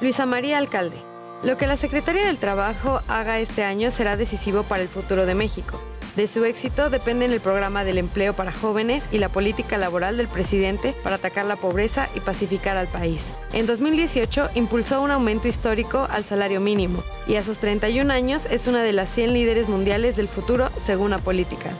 Luisa María Alcalde. Lo que la Secretaría del Trabajo haga este año será decisivo para el futuro de México. De su éxito dependen el programa del empleo para jóvenes y la política laboral del presidente para atacar la pobreza y pacificar al país. En 2018 impulsó un aumento histórico al salario mínimo y a sus 31 años es una de las 100 líderes mundiales del futuro según la política.